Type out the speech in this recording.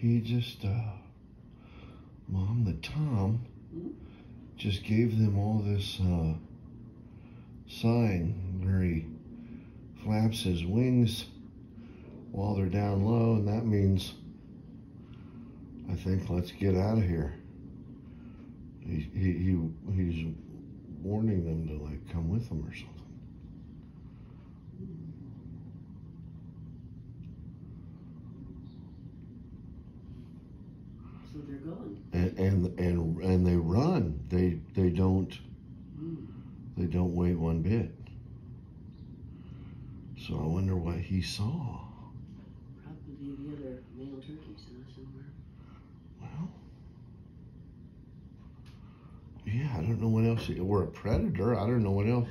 he just, uh, Mom, the Tom just gave them all this, uh, sign where he flaps his wings while they're down low, and that means, I think, let's get out of here. He, he, he, he's warning them to, like, come with him or something. So they're going. and and and, and they run. They they don't Mm. they don't wait one bit. So I wonder what he saw. Probably the other male turkeys uh, somewhere. Well, yeah, I don't know what else. Or a predator. I don't know what else.